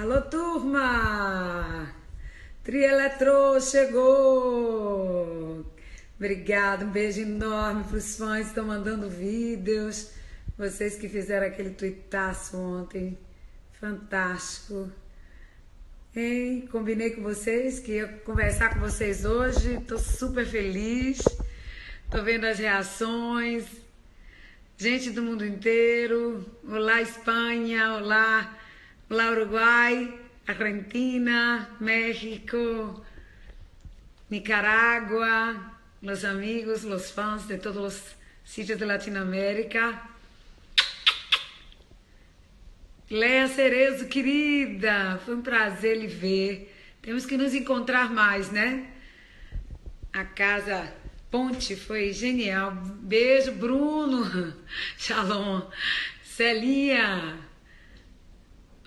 Alô, turma! Trieletro chegou! Obrigada, um beijo enorme para os fãs que estão mandando vídeos. Vocês que fizeram aquele tuitaço ontem. Fantástico. Hein? Combinei com vocês que ia conversar com vocês hoje. Estou super feliz. Estou vendo as reações. Gente do mundo inteiro. Olá, Espanha. Olá, olá Uruguai, Argentina, México, Nicarágua, los amigos, los fãs de todos os sitios de Latinoamérica. Léa Cerezo, querida, foi um prazer lhe ver. Temos que nos encontrar mais, né? A casa Ponte foi genial. Beijo, Bruno. Shalom. Celinha.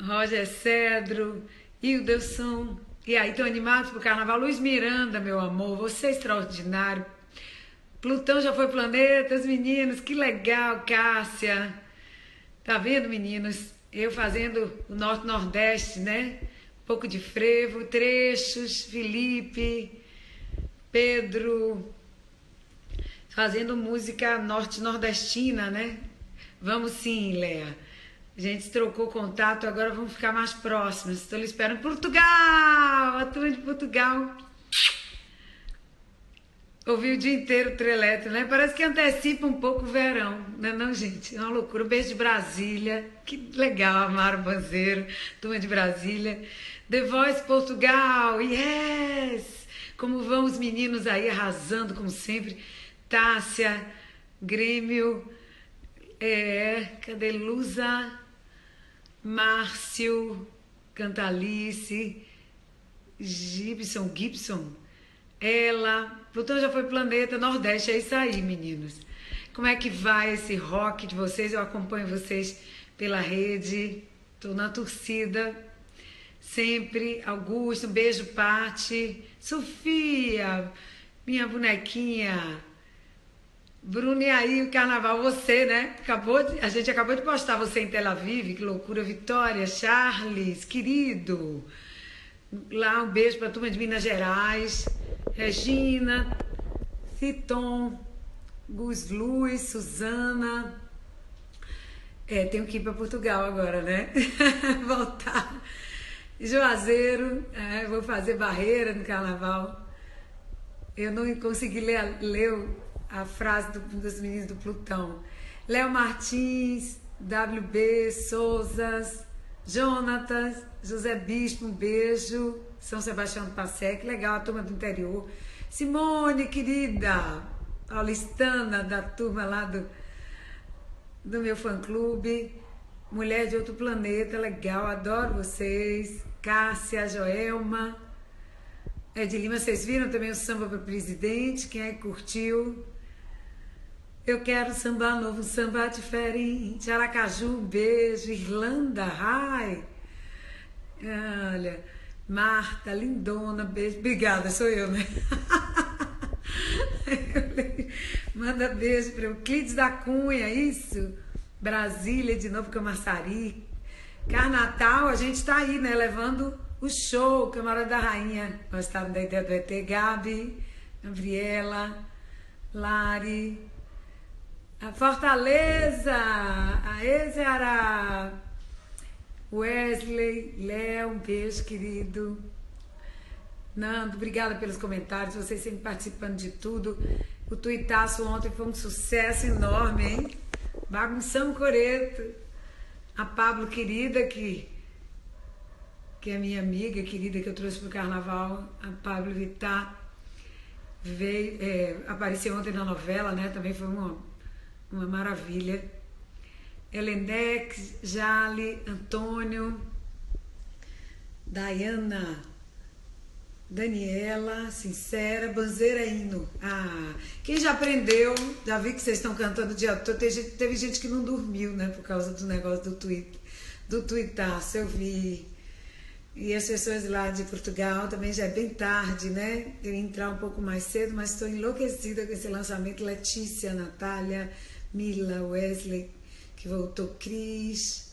Roger Cedro. Hilderson. E aí, estão animados pro carnaval? Luiz Miranda, meu amor, você é extraordinário. Plutão já foi planeta, os meninos, que legal, Cássia. Tá vendo, meninos? Eu fazendo o Norte-Nordeste, né? Um pouco de frevo, trechos, Felipe, Pedro, fazendo música norte-nordestina, né? Vamos sim, Léa. A gente trocou contato, agora vamos ficar mais próximos. Estou lhe esperando. Portugal! A turma de Portugal. Ouvi o dia inteiro o treletro, né? Parece que antecipa um pouco o verão, né não, gente? É uma loucura. Um beijo de Brasília. Que legal, Amaro Banzeiro, turma de Brasília. The Voice Portugal, yes! Como vão os meninos aí arrasando, como sempre. Tássia, Grêmio, é, cadê Lusa, Márcio, Cantalice, Gibson, Gibson, ela, Plutão já foi planeta, Nordeste, é isso aí, meninos. Como é que vai esse rock de vocês? Eu acompanho vocês pela rede, tô na torcida, sempre. Augusto, um beijo, Pati. Sofia, minha bonequinha. Bruno, e aí o carnaval, você, né? Acabou de, a gente acabou de postar você em Tel Aviv, que loucura, Vitória, Charles, querido. Lá um beijo para a turma de Minas Gerais, Regina, Citon, Gus Luiz, Suzana. É, tenho que ir para Portugal agora, né? Voltar. Juazeiro, é, vou fazer barreira no carnaval. Eu não consegui ler, ler a frase do, dos meninos do Plutão. Léo Martins, WB, Souzas, Jonatas, José Bispo, um beijo. São Sebastião do Passé, que legal, a turma do interior. Simone, querida, paulistana da turma lá do, do meu fã-clube. Mulher de outro planeta, legal, adoro vocês. Cássia, Joelma. É Lima, vocês viram também o samba para presidente? Quem é que curtiu? Eu quero samba novo, samba diferente. Aracaju, beijo. Irlanda, ai. Olha, Marta, lindona, beijo. Obrigada, sou eu, né? Manda beijo para Euclides da Cunha, isso. Brasília, de novo, Camaçari. Carnatal, a gente está aí, né? Levando o show, Câmara da Rainha. Gostaram da ideia do ET? Gabi, Gabriela, Lari. A Fortaleza, a Ceará. Wesley, Léo, um beijo, querido. Nando, obrigada pelos comentários, vocês sempre participando de tudo. O tuitaço ontem foi um sucesso enorme, hein? Bagunçamos Coreto. A Pablo, querida, que, que é minha amiga querida, que eu trouxe para o carnaval, a Pablo Vittar, veio, é, apareceu ontem na novela, né? Também foi uma uma maravilha. Helenex, Jale, Antônio, Dayana, Daniela, Sincera, Banzeira Hino. Ah, quem já aprendeu, já vi que vocês estão cantando o dia todo. Teve teve gente que não dormiu, né, por causa do negócio do tweet, do tweetaço, eu vi. E as pessoas lá de Portugal também já é bem tarde, né? Eu ia entrar um pouco mais cedo, mas estou enlouquecida com esse lançamento. Letícia, Natália, Mila, Wesley, que voltou, Cris.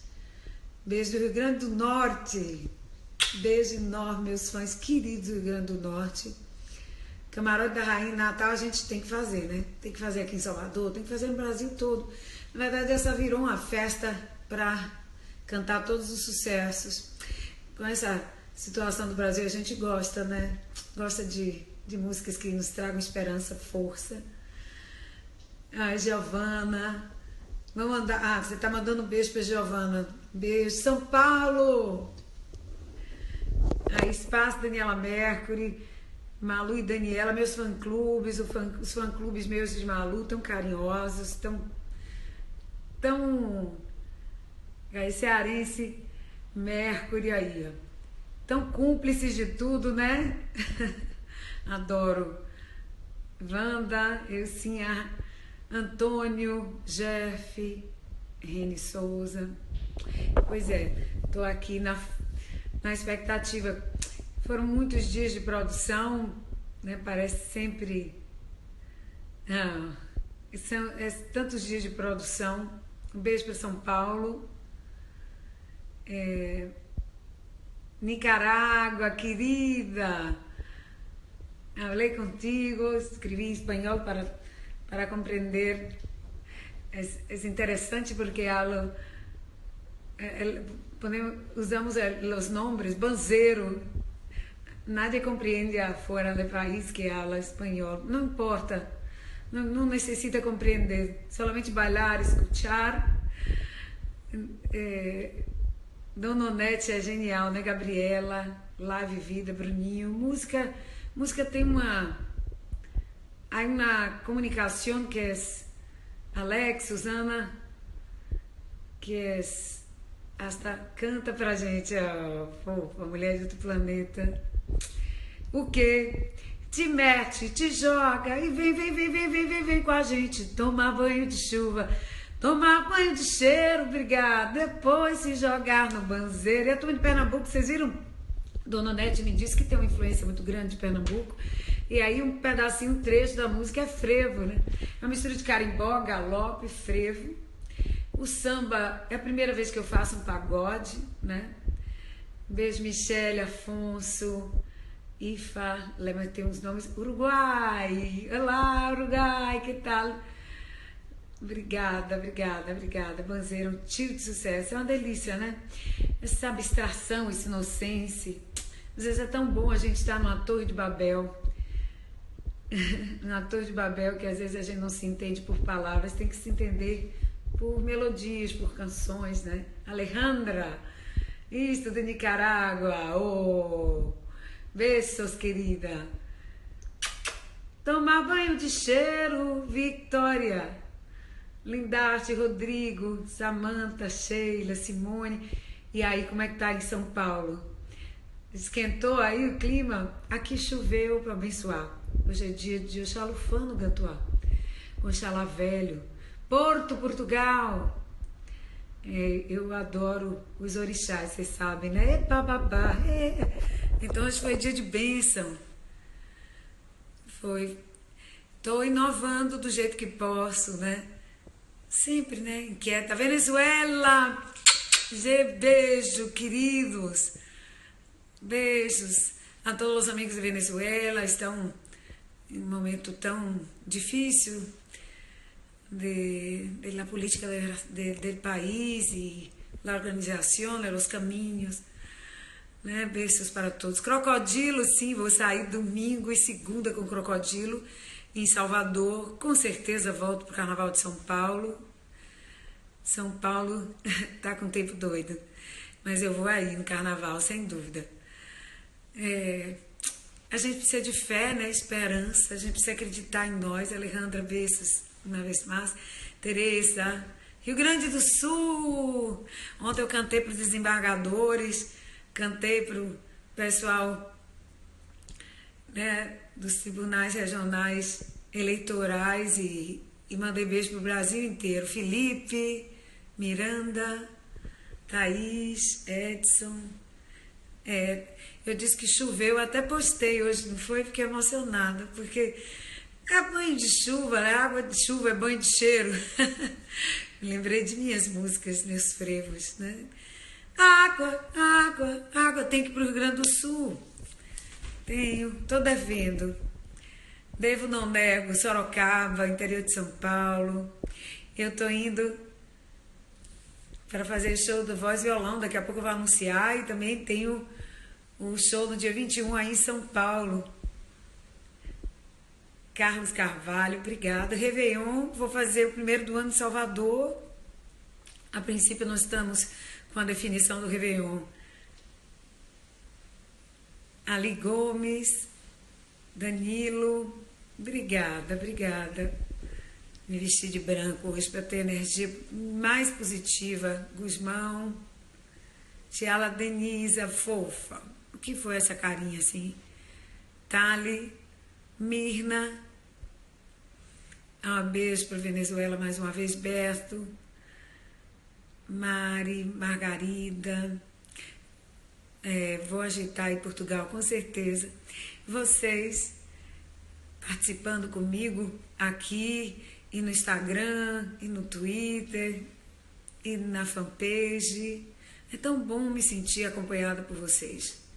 Beijo do Rio Grande do Norte. Beijo enorme, meus fãs queridos do Rio Grande do Norte. Camarote da Rainha Natal a gente tem que fazer, né? Tem que fazer aqui em Salvador, tem que fazer no Brasil todo. Na verdade, essa virou uma festa para cantar todos os sucessos. Com essa situação do Brasil, a gente gosta, né? Gosta de, de músicas que nos tragam esperança, força. Ai, Giovana. Vamos mandar. Ah, você tá mandando um beijo para Giovana. Beijo. São Paulo! Aí, Espaço Daniela Mercury. Malu e Daniela, meus fã-clubes, os fã-clubes meus de Malu, tão carinhosos, tão. tão. Aí, cearense, Mercury aí, ó. Tão cúmplices de tudo, né? Adoro. Wanda, Elcinha, Antônio, Jeff, Rene Souza. Pois é, tô aqui na, na expectativa foram muitos dias de produção, né? Parece sempre. Ah, são é, tantos dias de produção. Um beijo para São Paulo. É, Nicarágua, querida. Falei contigo, escrevi em espanhol para, para compreender. É, é interessante porque hablo, é, é podemos, usamos os nomes, banzeiro, Nadie compreende afuera del país que habla español. No importa, no, no necesita compreender, solamente bailar, escuchar. É, Dona Onete é genial, né? Gabriela, Live Vida, Bruninho. Música, música tem uma. Há uma comunicação que é Alex, Susana, que é. Hasta canta pra gente, a, mulher de outro planeta. O que? Te mete, te joga e vem, vem, vem, vem, vem, vem, vem com a gente tomar banho de chuva. Tomar banho de cheiro, obrigado. Depois se jogar no banzeiro. E a turma de Pernambuco, vocês viram? Dona Nete me disse que tem uma influência muito grande de Pernambuco. E aí um pedacinho, um trecho da música é frevo, né? É uma mistura de carimbó, galope, frevo. O samba é a primeira vez que eu faço um pagode, né? Beijo, Michele, Afonso, Ifa, levantei uns nomes. Uruguai! Olá, Uruguai, que tal? Obrigada, obrigada, obrigada. Banzeiro, um tiro de sucesso. É uma delícia, né? Essa abstração, essa inocência. Às vezes é tão bom a gente estar numa torre de Babel. numa torre de Babel que às vezes a gente não se entende por palavras, tem que se entender por melodias, por canções, né? Alejandra, isto de Nicarágua. Oh, beijos, querida. Tomar banho de cheiro, Victoria. Lindarte, Rodrigo, Samanta, Sheila, Simone. E aí, como é que tá em São Paulo? Esquentou aí o clima? Aqui choveu para abençoar. Hoje é dia de Oxalufã no Gantuá. Oxalá Velho. Porto, Portugal. É, eu adoro os orixás, vocês sabem, né? É bababá. É. Então hoje foi dia de bênção. Foi. Estou inovando do jeito que posso, né? Sempre, né? Inquieta. Venezuela! Beijo, queridos. Beijos a todos os amigos de Venezuela. Estão em um momento tão difícil de, de la política de, de, del país e la organização, os caminhos. Né? Beijos para todos. Crocodilo, sim, vou sair domingo e segunda com Crocodilo em Salvador. Com certeza volto para o Carnaval de São Paulo. São Paulo tá com tempo doido, mas eu vou aí no Carnaval, sem dúvida. É, a gente precisa de fé, né? Esperança. A gente precisa acreditar em nós. Alejandra, beijos uma vez mais. Tereza, Rio Grande do Sul. Ontem eu cantei para os desembargadores, cantei para o pessoal né, dos tribunais regionais eleitorais e, e mandei beijo para o Brasil inteiro. Felipe, Miranda, Thaís, Edson. É, eu disse que choveu, até postei hoje, não foi? Fiquei emocionada, porque é banho de chuva, né? água de chuva é banho de cheiro. Lembrei de minhas músicas, meus frevos, né? Água, água, água tenho que ir para o Rio Grande do Sul. Tenho, tô devendo. Devo, não nego, Sorocaba, interior de São Paulo. Eu tô indo para fazer show do Voz Violão, daqui a pouco eu vou anunciar, e também tenho o show no dia 21 aí em São Paulo. Carlos Carvalho, obrigada. Réveillon, vou fazer o primeiro do ano em Salvador. A princípio, nós estamos com a definição do Réveillon. Ali Gomes, Danilo, obrigada, obrigada. Me vesti de branco hoje para ter energia mais positiva. Guzmão, Tiala Denisa, fofa. O que foi essa carinha assim? Tali, Mirna, um beijo para Venezuela mais uma vez, Berto, Mari, Margarida. É, vou agitar em Portugal com certeza. Vocês participando comigo aqui e no Instagram, e no Twitter, e na fanpage. É tão bom me sentir acompanhada por vocês.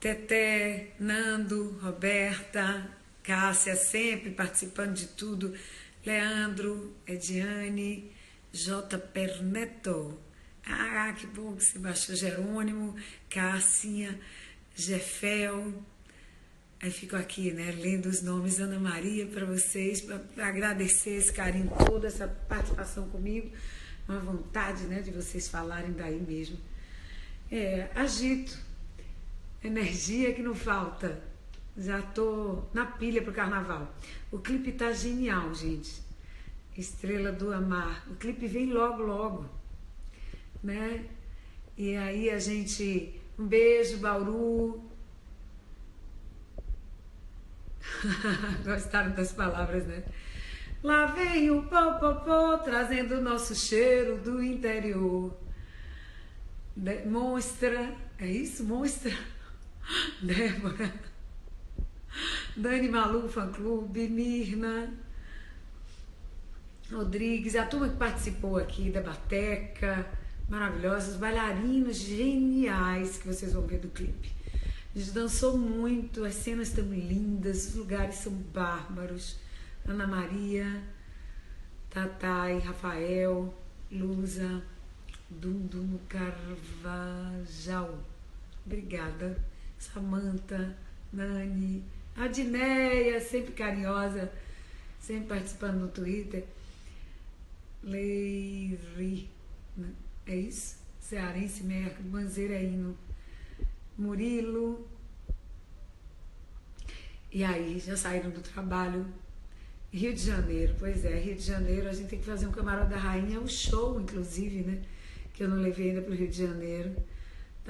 Teté, Nando, Roberta, Cássia sempre participando de tudo, Leandro, Ediane, J. Perneto. Ah, que bom que você baixou Jerônimo, Cássia, Jefel. Aí fico aqui, né, lendo os nomes Ana Maria para vocês, para agradecer esse carinho, toda essa participação comigo, uma vontade, né, de vocês falarem daí mesmo. É, agito, energia que não falta. Já tô na pilha pro carnaval. O clipe tá genial, gente. Estrela do Amar. O clipe vem logo, logo, né? E aí a gente. Um beijo, Bauru. Gostaram das palavras, né? Lá vem o popopó trazendo o nosso cheiro do interior. Monstra, é isso? Monstra? Débora. Dani Malu, fã clube, Mirna, Rodrigues, a turma que participou aqui da Bateca, maravilhosos, bailarinos geniais que vocês vão ver do clipe. A gente dançou muito, as cenas estão lindas, os lugares são bárbaros. Ana Maria, Tatai, Rafael, Lusa, Dundum Carvajal. Obrigada. Samanta, Nani, a Dineia, sempre carinhosa, sempre participando no Twitter. Leiri, né? é isso? Cearense, Merco, Manzeiraíno, Murilo. E aí, já saíram do trabalho. Rio de Janeiro, pois é, Rio de Janeiro, a gente tem que fazer um Camarão da Rainha, um show, inclusive, né? Que eu não levei ainda para o Rio de Janeiro.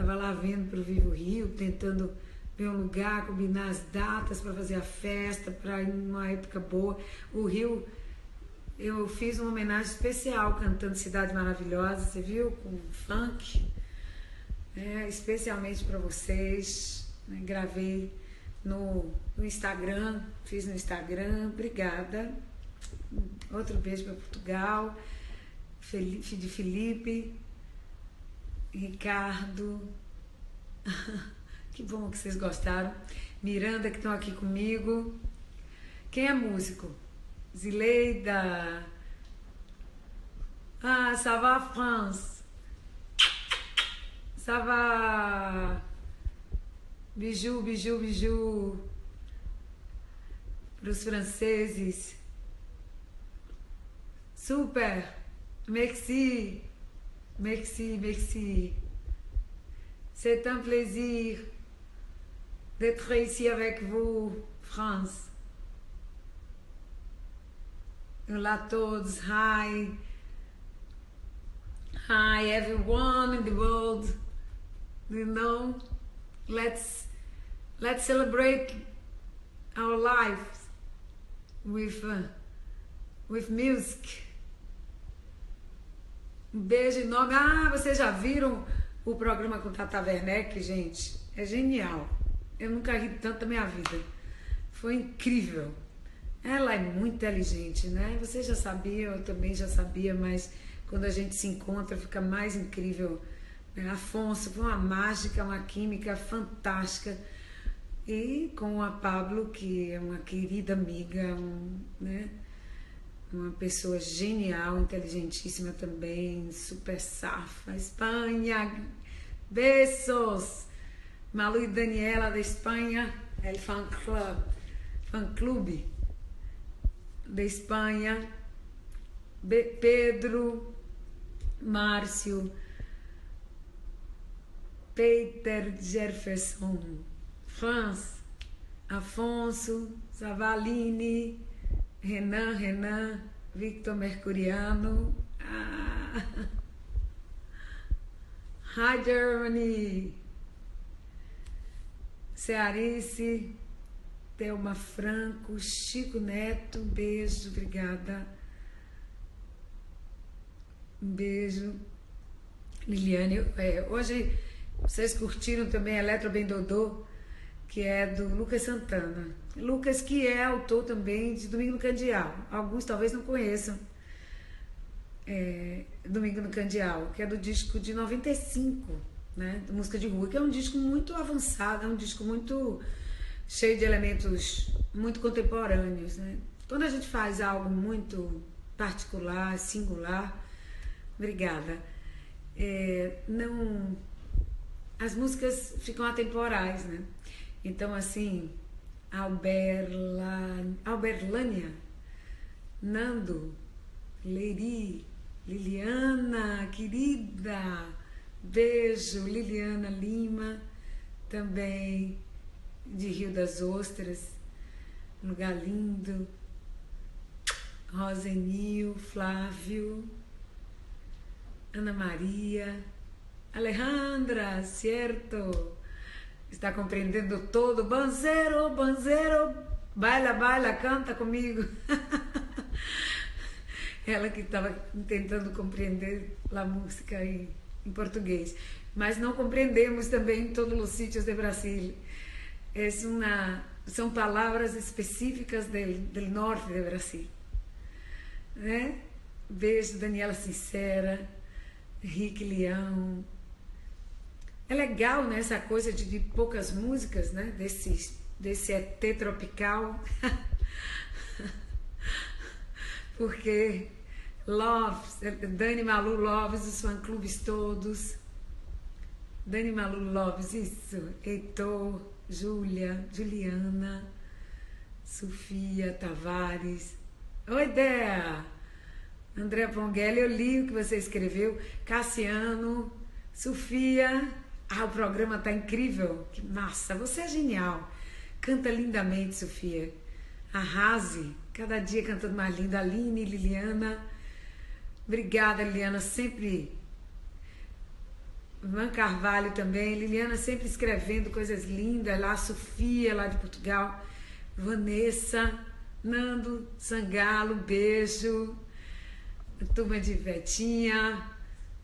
Tava lá vendo para o Vivo Rio, tentando ver um lugar, combinar as datas para fazer a festa, para ir numa época boa. O Rio, eu fiz uma homenagem especial cantando Cidade Maravilhosa, você viu? Com funk, é, especialmente para vocês. Né? Gravei no, no Instagram, fiz no Instagram, obrigada. Outro beijo para Portugal, de Felipe, Ricardo. Que bom que vocês gostaram. Miranda, que estão aqui comigo. Quem é músico? Zileida. Ah, ça va, France? Ça va? Bijou, bijou, bijou. Para os franceses. Super. Merci. Merci, merci. C'est un plaisir d'être ici avec vous, France. Olá a todos. Hi. Hi everyone in the world. You know, let's let's celebrate our lives with uh, with music. Um beijo enorme. Ah, vocês já viram o programa com Tata Werneck, gente? É genial. Eu nunca ri tanto na minha vida. Foi incrível. Ela é muito inteligente, né? Você já sabia, eu também já sabia, mas quando a gente se encontra fica mais incrível Né? Afonso, foi uma mágica, uma química fantástica. E com a Pablo, que é uma querida amiga, um, né? Uma pessoa genial, inteligentíssima também, super safa. Espanha, beijos! Malu e Daniela da Espanha, El Fan Club, Fan Clube da Espanha, Be Pedro, Márcio, Peter Jefferson, Franz, Afonso, Zavalini, Renan, Renan, Victor Mercuriano. Ah. Hi Germany. Cearice, Thelma Franco, Chico Neto, um beijo, obrigada. Um beijo. Liliane, é, hoje vocês curtiram também Eletro Bem Dodô, que é do Lucas Santana. Lucas, que é autor também de Domingo no Candial. Alguns talvez não conheçam. É, Domingo no Candial, que é do disco de 95, né? Música de rua, que é um disco muito avançado, é um disco muito cheio de elementos muito contemporâneos, né? Quando a gente faz algo muito particular, singular, obrigada. É, não, as músicas ficam atemporais, né? Então assim, Alberla, Alberlânia, Nando, Leiri, Liliana, querida, beijo, Liliana Lima, também de Rio das Ostras, lugar lindo, Rosenil, Flávio, Ana Maria, Alejandra, certo? Está compreendendo todo. Banzeiro, banzeiro, baila, baila, canta comigo. Ela que estava tentando compreender a música em, em, português. Mas não compreendemos também todos os sítios de Brasil. É uma, são palavras específicas do, do norte do Brasil. Né? Beijo, Daniela Sincera, Henrique Leão, é legal, né, essa coisa de, de poucas músicas, né, desse, desse ET tropical. Porque Loves, Dani Malu Loves, os fã-clubes todos. Dani Malu Loves, isso. Heitor, Júlia, Juliana, Sofia Tavares. Oi, Dea! André Ponguelli, eu li o que você escreveu. Cassiano, Sofia, ah, o programa tá incrível. Que massa. Você é genial. Canta lindamente, Sofia. Arrase. Cada dia cantando mais linda. Aline, Liliana. Obrigada, Liliana. Sempre. Van Carvalho também. Liliana sempre escrevendo coisas lindas. Lá, Sofia, lá de Portugal. Vanessa. Nando Sangalo, beijo. Turma de Vetinha.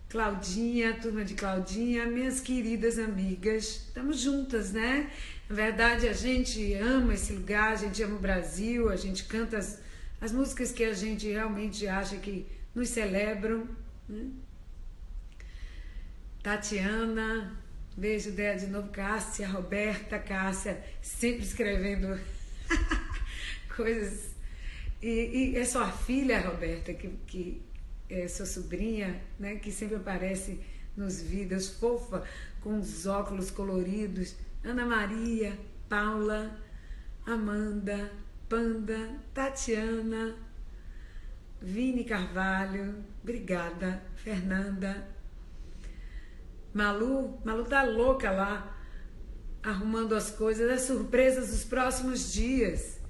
Claudinha, turma de Claudinha, minhas queridas amigas, estamos juntas, né? Na verdade, a gente ama esse lugar, a gente ama o Brasil, a gente canta as, as músicas que a gente realmente acha que nos celebram. Né? Tatiana, beijo dela de novo, Cássia, Roberta, Cássia, sempre escrevendo coisas. E, e é sua filha, Roberta, que, que é, sua sobrinha, né, que sempre aparece nos vídeos, fofa, com os óculos coloridos, Ana Maria, Paula, Amanda, Panda, Tatiana, Vini Carvalho, obrigada, Fernanda, Malu, Malu tá louca lá, arrumando as coisas, as surpresas dos próximos dias.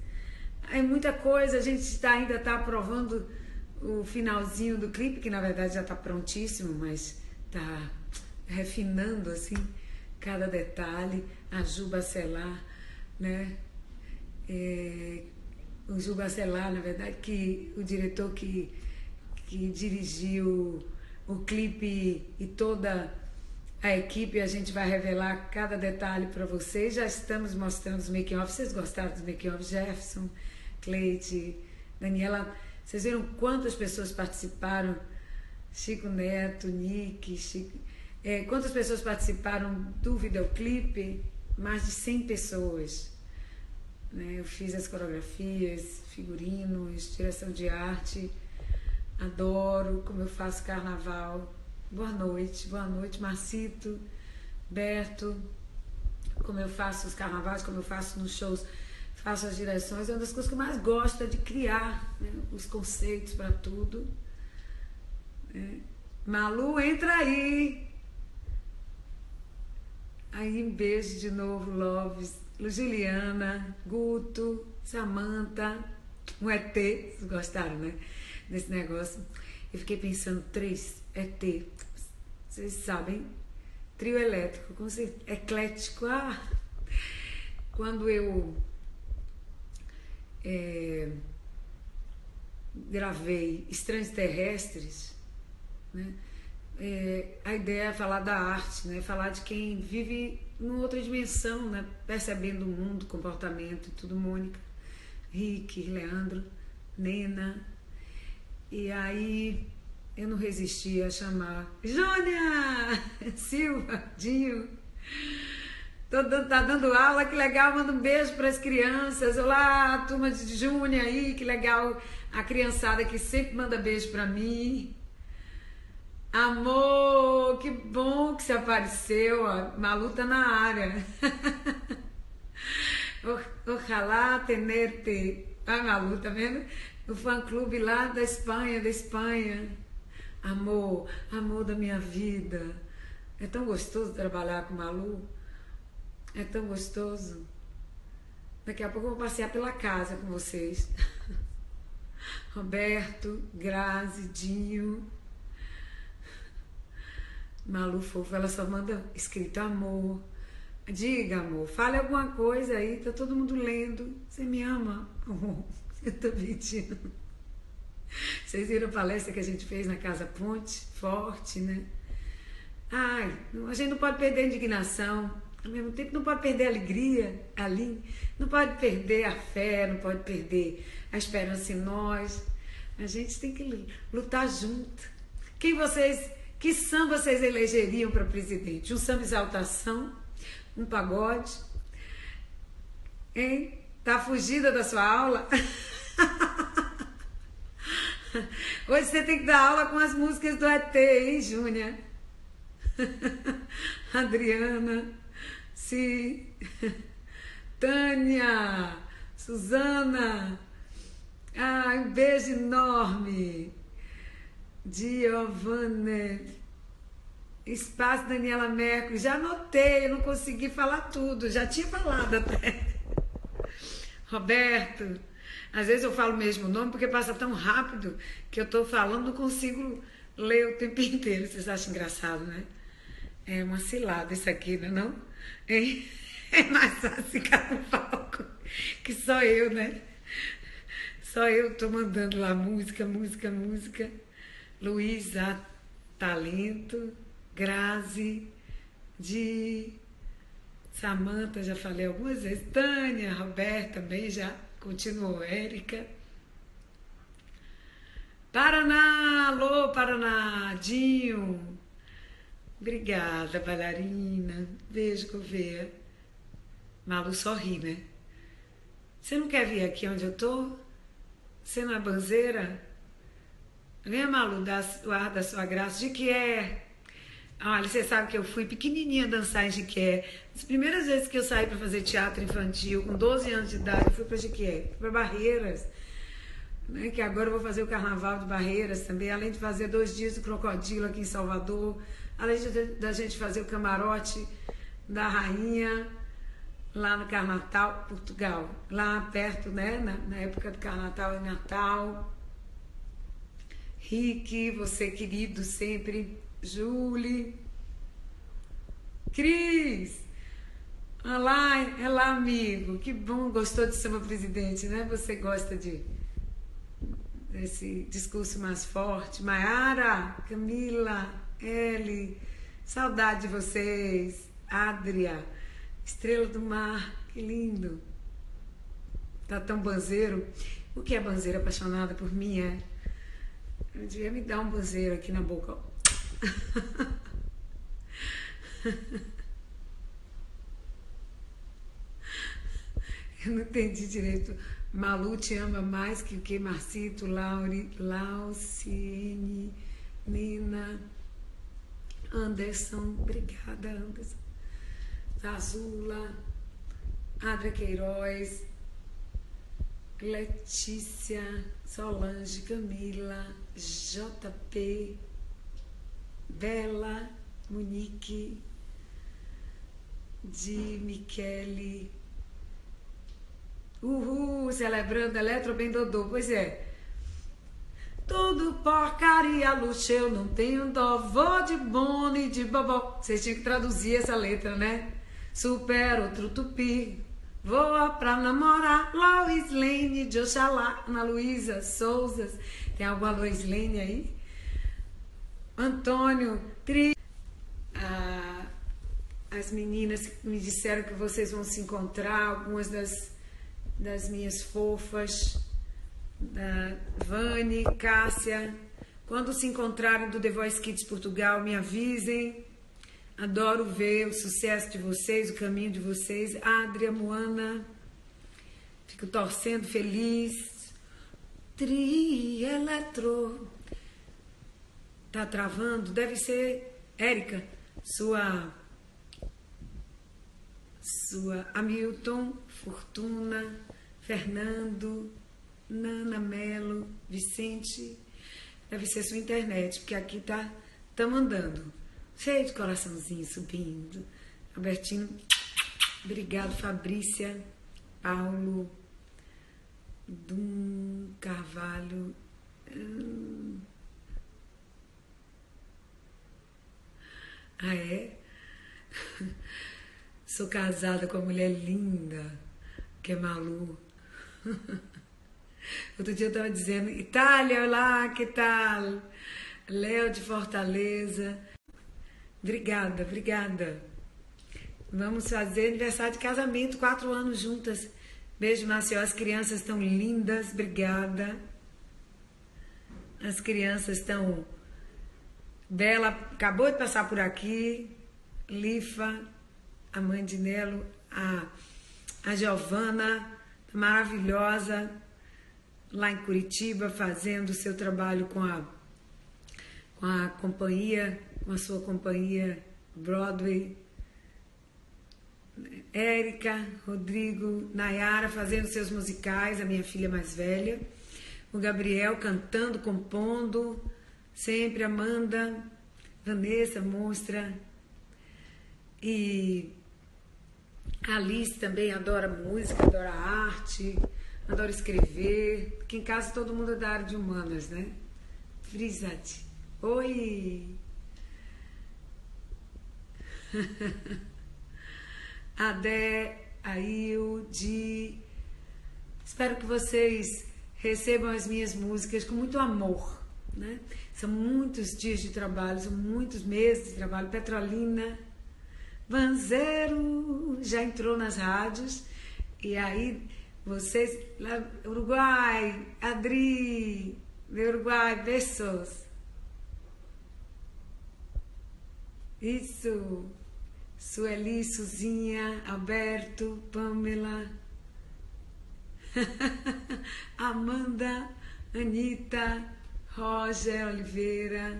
É muita coisa, a gente tá, ainda está aprovando o finalzinho do clipe, que na verdade já está prontíssimo, mas está refinando assim cada detalhe. A Ju Bacelar, né? É, o Ju Bacelar, na verdade, que o diretor que, que dirigiu o clipe e toda a equipe, a gente vai revelar cada detalhe para vocês. Já estamos mostrando os making-off. Vocês gostaram dos making-off? Jefferson, Cleide, Daniela vocês viram quantas pessoas participaram? Chico Neto, Nick, Chico, É, quantas pessoas participaram do videoclipe? Mais de 100 pessoas. Né? Eu fiz as coreografias, figurinos, direção de arte. Adoro como eu faço carnaval. Boa noite, boa noite, Marcito, Berto. Como eu faço os carnavais, como eu faço nos shows, faço as direções. É uma das coisas que eu mais gosto é de criar né? os conceitos para tudo. É. Malu, entra aí. Aí um beijo de novo, Loves. Juliana, Guto, Samanta, um ET, vocês gostaram, né? Desse negócio. Eu fiquei pensando, três, ET. Vocês sabem, trio elétrico, eclético. Ah, quando eu é, gravei Estranhos Terrestres, né? É, a ideia é falar da arte, né? falar de quem vive numa outra dimensão, né? percebendo o mundo, comportamento e tudo, Mônica, Rick, Leandro, Nena. E aí eu não resisti a chamar Jônia Silva, Dinho. Tô, tá dando aula, que legal, manda um beijo para as crianças. Olá, turma de Júnior aí, que legal. A criançada que sempre manda beijo para mim. Amor, que bom que você apareceu. Ó. Malu tá na área. Ojalá tenerte. Ah, Malu, tá vendo? O fã clube lá da Espanha, da Espanha. Amor, amor da minha vida. É tão gostoso trabalhar com Malu. É tão gostoso. Daqui a pouco eu vou passear pela casa com vocês. Roberto, Grazi, Dinho. Malu fofo, ela só manda escrito amor. Diga, amor, fale alguma coisa aí, tá todo mundo lendo. Você me ama? Oh, eu tô pedindo. Vocês viram a palestra que a gente fez na Casa Ponte? Forte, né? Ai, a gente não pode perder a indignação. Ao mesmo tempo, não pode perder a alegria ali. Não pode perder a fé, não pode perder a esperança em nós. A gente tem que lutar junto. Quem vocês que samba vocês elegeriam para presidente? Um samba exaltação? Um pagode? Hein? Tá fugida da sua aula? Hoje você tem que dar aula com as músicas do ET, hein, Júnia? Adriana, sim. Tânia, Suzana. Ai, um beijo enorme. Giovanni, Espaço Daniela Mercury, já anotei, não consegui falar tudo, já tinha falado até. Roberto, às vezes eu falo mesmo o nome porque passa tão rápido que eu estou falando, não consigo ler o tempo inteiro. Vocês acham engraçado, né? É uma cilada isso aqui, não é? Não? É mais fácil ficar no palco que só eu, né? Só eu estou mandando lá música, música, música. Luísa Talento, Grazi, de Samanta, já falei algumas vezes, Tânia, Roberta também já continuou, Érica. Paraná, alô Paraná, Dinho. Obrigada, bailarina. Beijo, Gouveia. Malu sorri, né? Você não quer vir aqui onde eu tô? Você na banzeira? Venha, Malu, o ar da sua graça. De que é? Olha, você sabe que eu fui pequenininha dançar em Jiqué. As primeiras vezes que eu saí para fazer teatro infantil, com 12 anos de idade, eu fui para Jiqué, para Barreiras. Né, que agora eu vou fazer o Carnaval de Barreiras também, além de fazer dois dias do Crocodilo aqui em Salvador, além de, da gente fazer o camarote da Rainha lá no Carnatal, Portugal, lá perto, né, na, na época do Carnatal e Natal. Rick, você querido sempre, Julie, Cris, olá, olá amigo, que bom, gostou de ser meu presidente, né? Você gosta de desse discurso mais forte, Mayara, Camila, Eli, saudade de vocês, Adria, Estrela do Mar, que lindo, tá tão banzeiro, o que é banzeiro apaixonada por mim é eu devia me dar um buzeiro aqui na boca. Eu não entendi direito. Malu te ama mais que o que? Marcito, Lauri, Lauciene, Nina, Anderson. Obrigada, Anderson. Azula, Adria Queiroz, Letícia, Solange, Camila, JP, Bela, Monique, de Michele. Uhul, celebrando Eletro Bendodô. Pois é. Tudo porcaria, luxo, eu não tenho dó. Vou de bone, de bobó. Vocês tinham que traduzir essa letra, né? Super outro tupi. Voa pra namorar. Lois Lane de Oxalá. Ana Luísa Souza. Tem alguma Lois Lane aí? Antônio Tri. Ah, as meninas me disseram que vocês vão se encontrar. Algumas das, das minhas fofas. Da Vani, Cássia. Quando se encontrarem do The Voice Kids Portugal, me avisem. Adoro ver o sucesso de vocês, o caminho de vocês. Adria, Moana, fico torcendo, feliz. Tri Eletro. Tá travando? Deve ser Érica, sua. Sua Hamilton, Fortuna, Fernando, Nana Melo, Vicente. Deve ser sua internet, porque aqui tá, tá mandando. Cheio de coraçãozinho subindo. Albertino, obrigado. Fabrícia, Paulo, Dum Carvalho. Hum. Ah, é? Sou casada com uma mulher linda, que é Malu. Outro dia eu estava dizendo, Itália, olá, que tal? Léo de Fortaleza. Obrigada, obrigada. Vamos fazer aniversário de casamento, quatro anos juntas. Beijo, Maceió. As crianças estão lindas, obrigada. As crianças estão. Bela acabou de passar por aqui. Lifa, a mãe de Nelo, a, a Giovana, maravilhosa, lá em Curitiba, fazendo o seu trabalho com a, com a companhia com a sua companhia Broadway. Érica, Rodrigo, Nayara fazendo seus musicais, a minha filha mais velha. O Gabriel cantando, compondo, sempre Amanda, Vanessa, monstra. E a Alice também adora música, adora arte, adora escrever. Aqui em casa todo mundo é da área de humanas, né? Frisate. Oi! Adé, Ailde. Espero que vocês recebam as minhas músicas com muito amor. Né? São muitos dias de trabalho, são muitos meses de trabalho. Petrolina, Vanzeiro já entrou nas rádios. E aí, vocês, lá, Uruguai, Adri, Uruguai, beijos. Isso. Sueli, Suzinha, Alberto, Pamela, Amanda, Anitta, Roger Oliveira,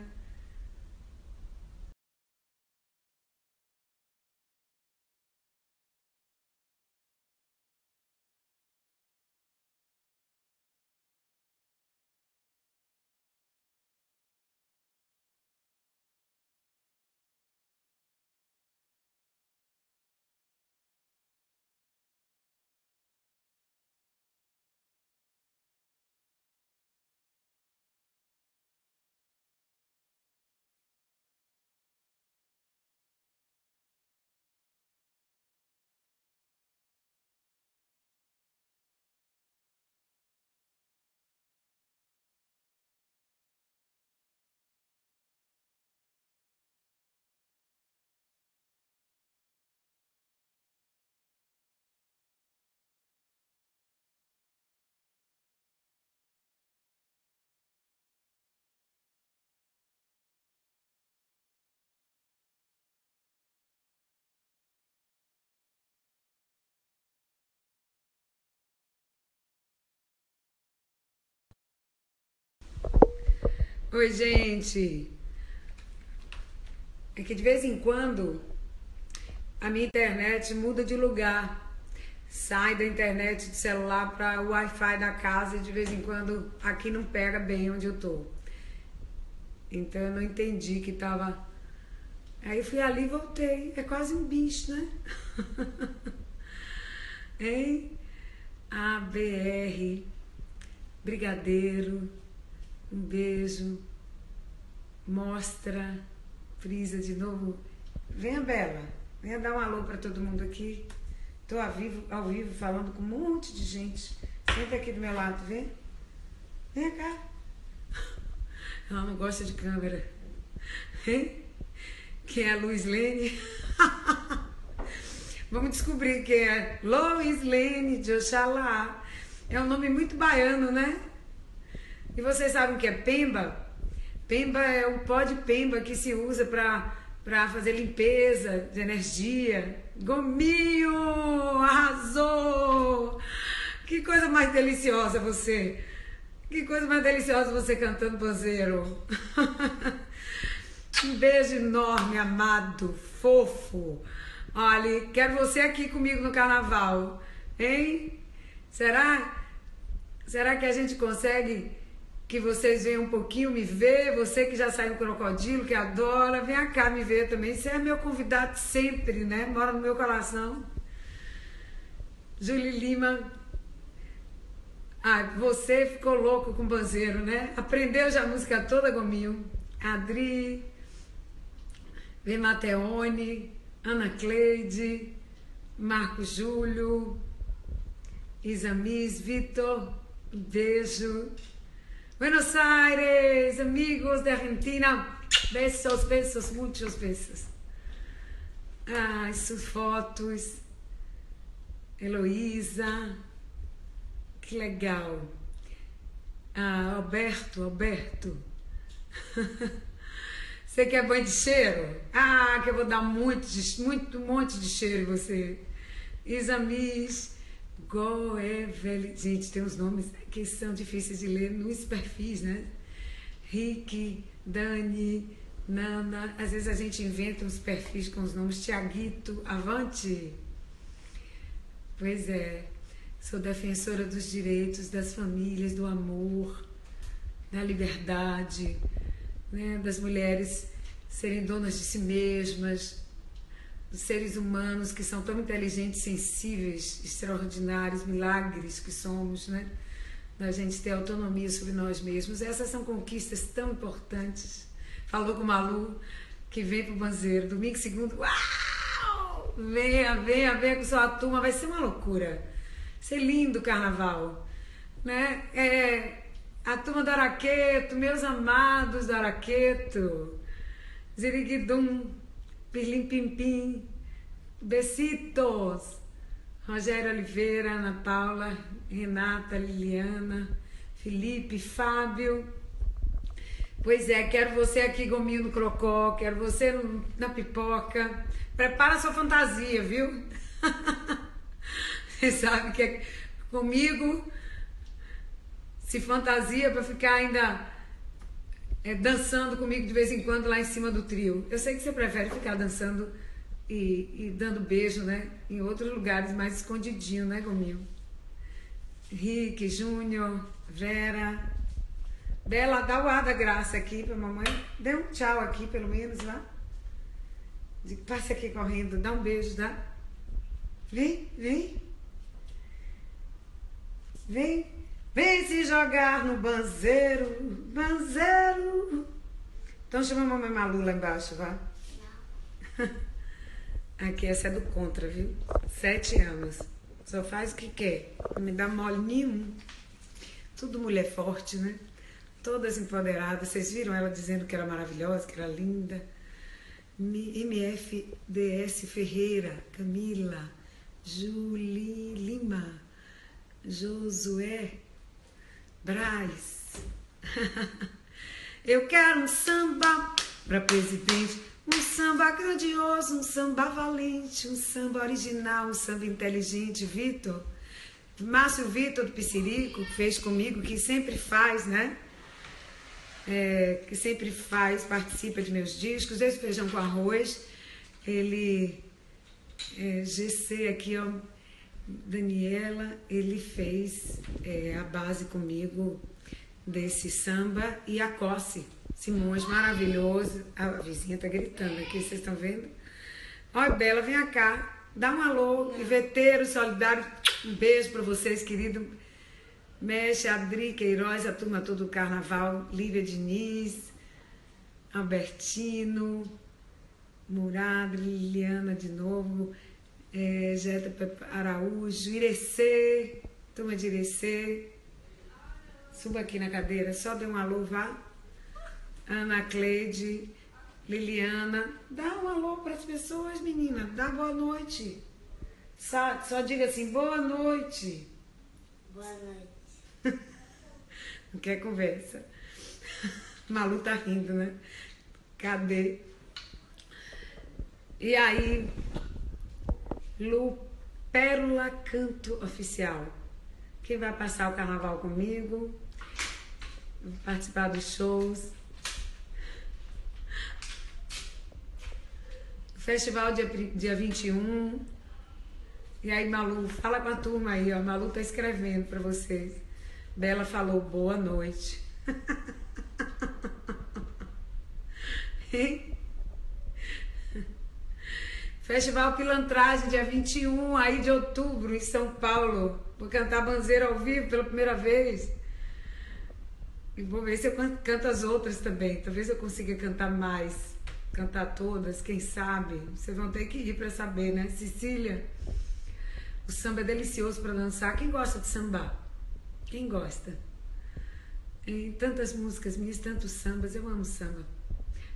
Oi, gente. É que de vez em quando a minha internet muda de lugar. Sai da internet de celular para o Wi-Fi da casa e de vez em quando aqui não pega bem onde eu tô. Então eu não entendi que tava. Aí eu fui ali e voltei. É quase um bicho, né? hein? ABR, Brigadeiro, um beijo. Mostra, frisa de novo. Venha, Bela. Venha dar um alô para todo mundo aqui. Estou ao vivo, ao vivo falando com um monte de gente. Senta aqui do meu lado, vem. Vem cá. Ela não gosta de câmera. Hein? Quem é a Luiz Lene? Vamos descobrir quem é Lois Lene de Oxalá. É um nome muito baiano, né? E vocês sabem o que é Pemba? Pemba é o pó de pemba que se usa para fazer limpeza de energia. Gominho! Arrasou! Que coisa mais deliciosa você! Que coisa mais deliciosa você cantando banzeiro! um beijo enorme, amado, fofo! Olha, quero você aqui comigo no carnaval, hein? Será? Será que a gente consegue que vocês venham um pouquinho me ver? Você que já saiu crocodilo, que adora, vem cá me ver também. Você é meu convidado sempre, né? Mora no meu coração. Julie Lima. Ah, você ficou louco com o banzeiro, né? Aprendeu já a música toda, Gominho. Adri, Vem Mateone, Ana Cleide, Marco Júlio, Isamis, Vitor, um beijo. Buenos Aires, amigos de Argentina, besos, besos, muitos besos. Ah, suas fotos. Heloísa, que legal. Ah, Alberto, Alberto. Você quer banho de cheiro? Ah, que eu vou dar muito, muito, um monte de cheiro em você. Isamis, Goevel. Gente, tem uns nomes que são difíceis de ler nos perfis, né? Rick, Dani, Nana. Às vezes a gente inventa uns perfis com os nomes Tiaguito, Avante. Pois é, sou defensora dos direitos das famílias, do amor, da liberdade né, das mulheres serem donas de si mesmas, dos seres humanos que são tão inteligentes, sensíveis, extraordinários, milagres que somos, né? Da gente ter autonomia sobre nós mesmos. Essas são conquistas tão importantes. Falou com o Malu, que vem pro Banzeiro, domingo, segundo, uau! Venha, venha, venha com sua turma, vai ser uma loucura. Vai ser lindo o carnaval, né? É, a turma do Araqueto, meus amados do Araqueto. Ziriguidum, Pirlim Pimpim, Besitos. Rogério Oliveira, Ana Paula, Renata, Liliana, Felipe, Fábio. Pois é, quero você aqui gominho no crocó, quero você na pipoca. Prepara sua fantasia, viu? Você sabe que é comigo se fantasia para ficar ainda é, dançando comigo de vez em quando lá em cima do trio. Eu sei que você prefere ficar dançando e, e dando beijo, né? Em outros lugares mais escondidinho, né, Gominho? Rick, Júnior, Vera. Bela, dá o ar da graça aqui pra mamãe. Dê um tchau aqui, pelo menos, lá. Passe aqui correndo, dá um beijo, dá. Vem, vem. Vem. Vem se jogar no banzeiro, banzeiro. Então chama a mamãe Malu lá embaixo, vá. Aqui essa é do contra, viu? Sete anos. Só faz o que quer. Não me dá mole nenhum. Tudo mulher forte, né? Todas empoderadas. Vocês viram ela dizendo que era maravilhosa, que era linda. MFDS Ferreira, Camila, Julie Lima, Josué Braz. Eu quero um samba para presidente, um samba grandioso, um samba valente, um samba original, um samba inteligente, Vitor. Márcio Vitor do Piscirico fez comigo, que sempre faz, né? é, que sempre faz, participa de meus discos, esse feijão com arroz, ele, é, GC aqui, ó, Daniela, ele fez é, a base comigo desse samba e a Cosse, Simões, maravilhoso, a vizinha tá gritando aqui, vocês estão vendo? Olha, Bela, vem cá, dá um alô, Iveteiro, solidário, um beijo para vocês, querido. Mexe, Adri Queiroz, a turma todo do carnaval, Lívia Diniz, Albertino, Murado, Liliana de novo, é, Jeta Araújo, Irecê, turma de Irecê. Suba aqui na cadeira, só dê um alô, vá. Ana Cleide, Liliana, dá um alô para as pessoas, menina, dá boa noite. Só, só diga assim, boa noite. Boa noite. Não quer conversa. Malu tá rindo, né? Cadê? E aí, Lu Pérola Canto Oficial. Quem vai passar o carnaval comigo? Participar dos shows. Festival dia, dia 21. E aí, Malu, fala com a turma aí, ó. Malu tá escrevendo para vocês. Bela falou boa noite. Festival Pilantragem, dia 21 aí de outubro, em São Paulo. Vou cantar Banzeira ao vivo pela primeira vez. E vou ver se eu canto as outras também. Talvez eu consiga cantar mais. Cantar todas, quem sabe? Vocês vão ter que ir para saber, né? Cecília, o samba é delicioso para dançar. Quem gosta de sambar? Quem gosta? Em tantas músicas minhas, tantos sambas, eu amo samba.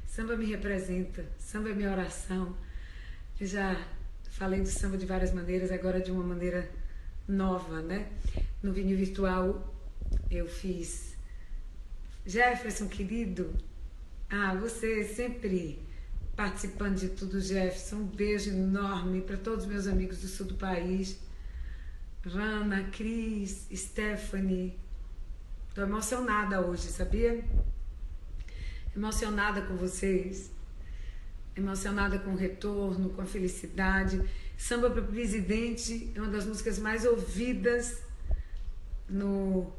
Samba me representa, samba é minha oração. Eu já falei do samba de várias maneiras, agora de uma maneira nova, né? No vinil virtual eu fiz Jefferson querido, ah, você sempre participando de tudo, Jefferson. Um beijo enorme para todos os meus amigos do sul do país. Rana, Cris, Stephanie. Estou emocionada hoje, sabia? Emocionada com vocês. Emocionada com o retorno, com a felicidade. Samba para o Presidente é uma das músicas mais ouvidas no,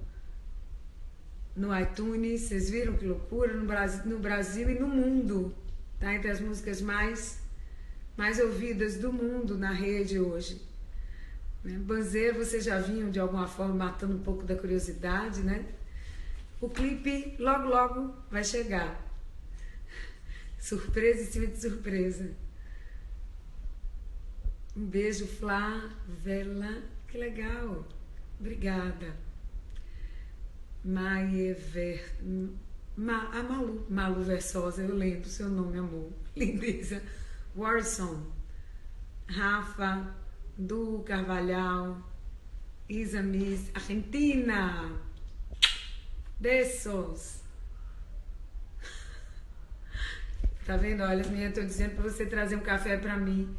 no iTunes. Vocês viram que loucura? No Brasil, no Brasil e no mundo. Tá entre as músicas mais, mais ouvidas do mundo na rede hoje. Né? Banzeiro, vocês já vinham de alguma forma matando um pouco da curiosidade, né? O clipe logo, logo vai chegar. Surpresa em cima de surpresa. Um beijo, Flávela. Que legal. Obrigada. Maiever. Ma, a Malu. Malu Versosa, eu lembro seu nome, amor. Lindeza. Warson. Rafa do Carvalhal, Isa Miss, Argentina. Besos. Tá vendo? Olha, as meninas estão dizendo para você trazer um café para mim.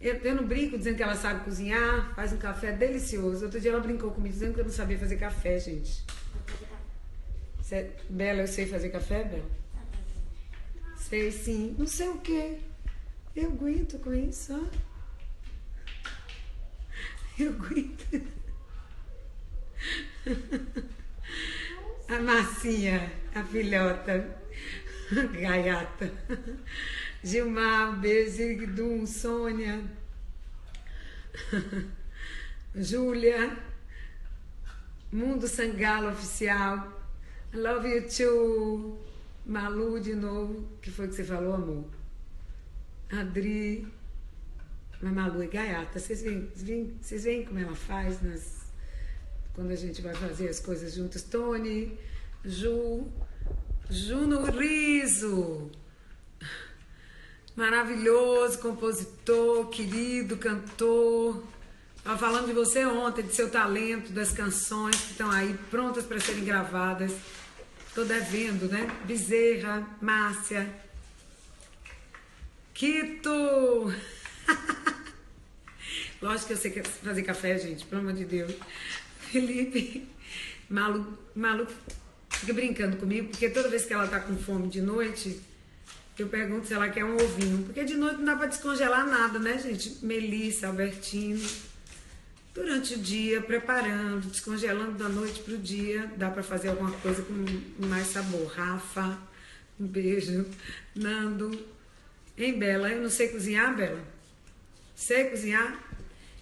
Eu, eu não brinco dizendo que ela sabe cozinhar, faz um café delicioso. Outro dia ela brincou comigo dizendo que eu não sabia fazer café, gente. Cê, Bela, eu sei fazer café, Bela? Sei sim. Não sei o quê. Eu aguento com isso, ó. Eu aguento. A massinha, a filhota, gaiata. Gilmar, beijo, Dum, Sônia. Júlia. Mundo Sangalo Oficial. I love you too. Malu de novo. que foi que você falou, amor? Adri. Mas Malu é gaiata. Vocês veem, vocês veem como ela faz nas, quando a gente vai fazer as coisas juntas? Tony, Ju, Juno Riso. Maravilhoso, compositor, querido, cantor. Estava falando de você ontem, de seu talento, das canções que estão aí prontas para serem gravadas. Estou devendo, né? Bezerra, Márcia. Quito! Lógico que eu sei fazer café, gente, pelo amor de Deus. Felipe, Malu, Malu fica brincando comigo, porque toda vez que ela tá com fome de noite, eu pergunto se ela quer um ovinho. Porque de noite não dá pra descongelar nada, né, gente? Melissa, Albertino. Durante o dia, preparando, descongelando da noite pro dia, dá pra fazer alguma coisa com mais sabor. Rafa, um beijo. Nando. Hein, Bela? Eu não sei cozinhar, Bela? Sei cozinhar?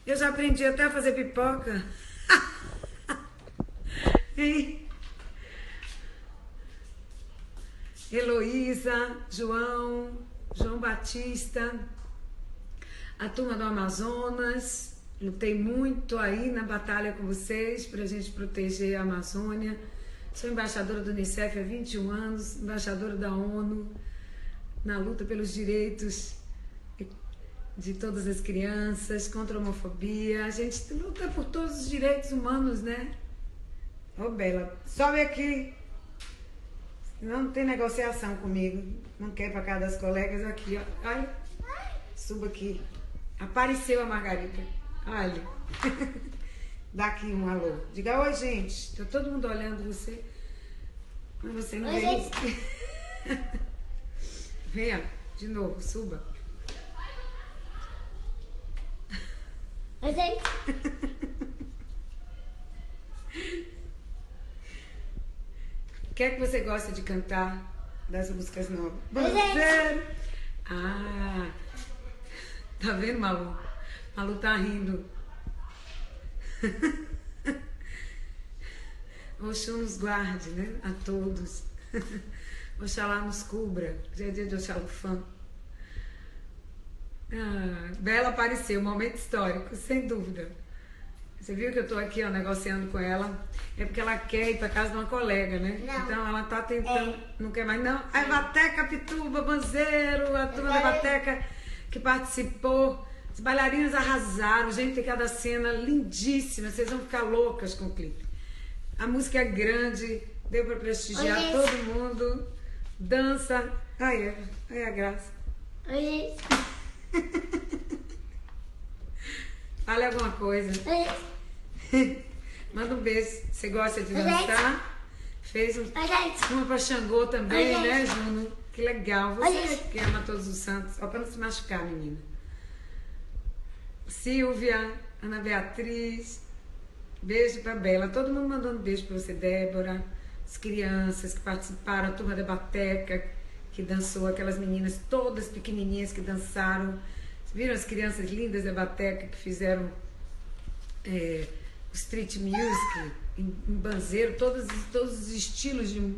Eu já aprendi até a fazer pipoca. hein? Heloísa, João, João Batista, a turma do Amazonas. Lutei muito aí na batalha com vocês para a gente proteger a Amazônia. Sou embaixadora do Unicef há 21 anos, embaixadora da ONU na luta pelos direitos de todas as crianças, contra a homofobia. A gente luta por todos os direitos humanos, né? Ô, oh, Bela, sobe aqui. Não tem negociação comigo. Não quer para casa das colegas aqui, ó. Olha. Suba aqui. Apareceu a Margarida. Olha. Dá aqui um alô. Diga oi, gente. Tá todo mundo olhando você. Mas você não oi, vê. Venha, de novo, suba. Oi, gente. Que é que você gosta de cantar das músicas novas? Você! Ah! Tá vendo, Malu? Malu tá rindo. Oxum nos guarde, né? A todos. Oxalá nos cubra. Hoje é dia de Oxalufã. Ah, Bela apareceu, momento histórico, sem dúvida. Você viu que eu estou aqui ó, negociando com ela? É porque ela quer ir para casa de uma colega, né? Não. Então ela está tentando. É. Não quer mais, não. A Bateca Pituba, Banzeiro, a turma da Bateca que participou. As bailarinas arrasaram, gente, tem cada cena lindíssima. Vocês vão ficar loucas com o clipe. A música é grande, deu para prestigiar Oi, todo mundo. Dança. Aí, aí a graça. Oi, Fale alguma coisa. Manda um beijo. Você gosta de dançar? Fez um, uma pra Xangô também, né, Juno? Que legal. Você que ama todos os santos. Só pra não se machucar, menina. Silvia, Ana Beatriz. Beijo pra Bela. Todo mundo mandando beijo pra você, Débora. As crianças que participaram, a turma da Bateca, que dançou, aquelas meninas todas pequenininhas que dançaram Viram as crianças lindas da Bateca que fizeram é, street music em, em banzeiro, todos, todos os estilos de,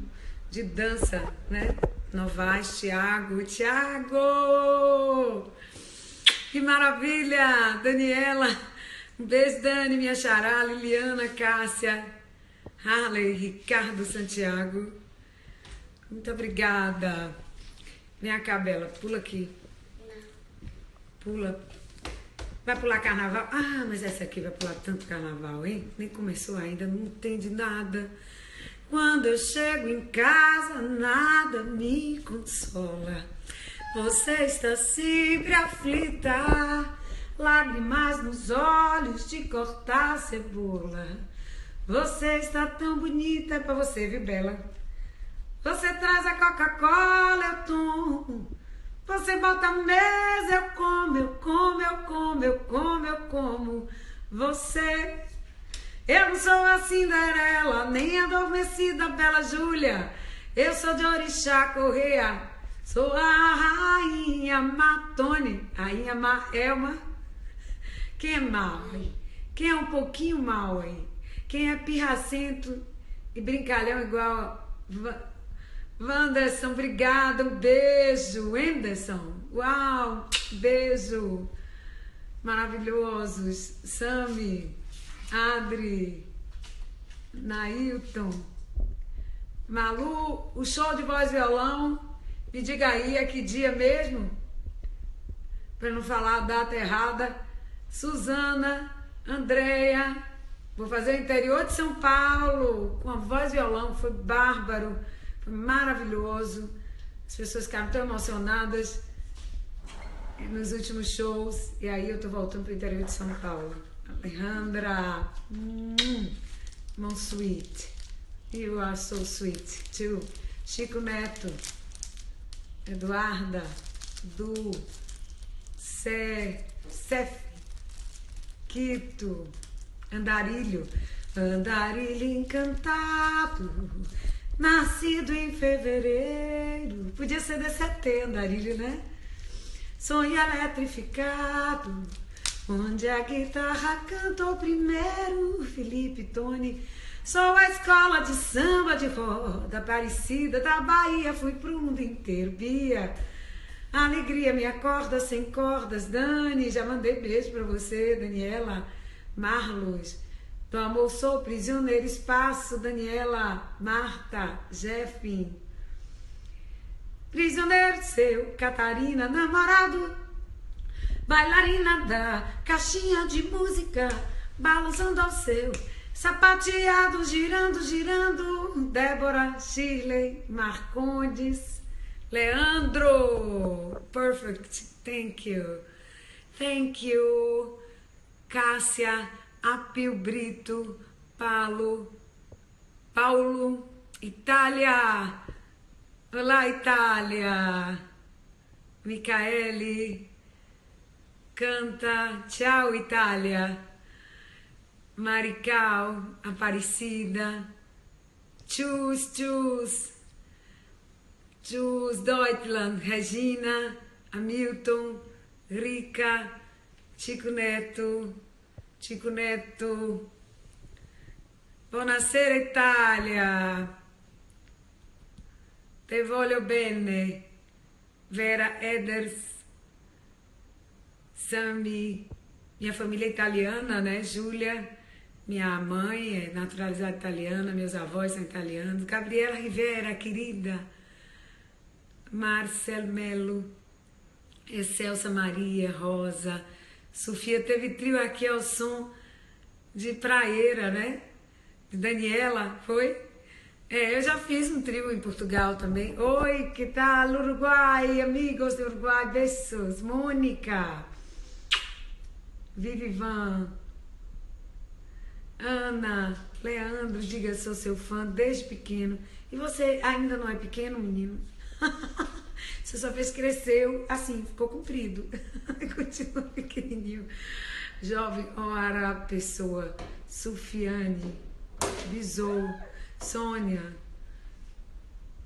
de dança, né? Novaes, Tiago, Tiago! Que maravilha! Daniela, um beijo, Dani, minha xará, Liliana, Cássia, Harley, Ricardo Santiago. Muito obrigada. Vem cá, Bela, pula aqui. Pula. Vai pular carnaval? Ah, mas essa aqui vai pular tanto carnaval, hein? Nem começou ainda, não entende nada. Quando eu chego em casa, nada me consola. Você está sempre aflita, lágrimas nos olhos de cortar cebola. Você está tão bonita, é pra você, viu, Bela? Você traz a Coca-Cola, eu tomo. Você bota a mesa, eu como, eu como, eu como, eu como, eu como. Você. Eu não sou a Cinderela, nem adormecida Bela Júlia. Eu sou de Orixá Correia. Sou a rainha Matone. Rainha Ma Elma. Quem é mal aí? Quem é um pouquinho mal aí? Quem é pirracento e brincalhão igual Wanderson, obrigada, um beijo. Anderson, uau, beijo. Maravilhosos. Sami, Adri, Nailton, Malu, o show de voz e violão. Me diga aí, é que dia mesmo? Para não falar a data errada. Suzana, Andréia. Vou fazer o interior de São Paulo com a voz e violão, foi bárbaro. Foi maravilhoso. As pessoas ficaram tão emocionadas nos últimos shows. E aí eu tô voltando pro interior de São Paulo. Alejandra, hum, Monsuite. You are so sweet too. Chico Neto, Eduarda, Du, Cé, Cef, Quito, Andarilho, Andarilho encantado, nascido em fevereiro. Podia ser DCT, Andarilho, né? Sonho eletrificado, onde a guitarra cantou primeiro. Felipe, Tony. Sou a escola de samba de roda, Aparecida da Bahia, fui pro mundo inteiro. Bia, alegria me acorda sem cordas. Dani, já mandei beijo pra você. Daniela, Marlos, do amor sou prisioneiro. Espaço, Daniela, Marta, Jeffin. Prisioneiro seu, Catarina, namorado, bailarina da caixinha de música, balançando ao seu, sapateado, girando, girando, Débora, Shirley, Marcondes, Leandro, perfect, thank you, thank you, Cássia, Apio Brito, Paulo, Paulo, Itália, Olá, Itália! Micaele canta. Tchau, Itália! Marical, Aparecida, Tschüss, Tschüss, Tschüss, Deutschland, Regina, Hamilton, Rica, Chico Neto, Chico Neto, Buonasera Itália! Te voglio bene, Vera Eders, Sami, minha família é italiana, né? Júlia, minha mãe é naturalizada italiana, meus avós são italianos. Gabriela Rivera, querida. Marcel Melo, Excelsa Maria, Rosa. Sofia teve trio aqui ao som de Praeira, né? De Daniela, foi? É, eu já fiz um trio em Portugal também. Oi, que tal Uruguai, amigos do Uruguai, beijos. Mônica, Vivivan, Ana, Leandro, diga sou seu fã desde pequeno. E você ainda não é pequeno, menino? você só fez cresceu, assim, ficou comprido. Continua pequenininho. Jovem, ora pessoa, Sufiane, Bisou. Sônia.